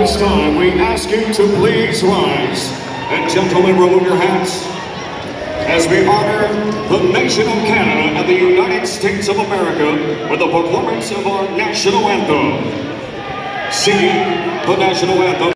this time we ask you to please rise. And gentlemen, remove your hats as we honor the nation of Canada and the United States of America with the performance of our national anthem. Singing the national anthem.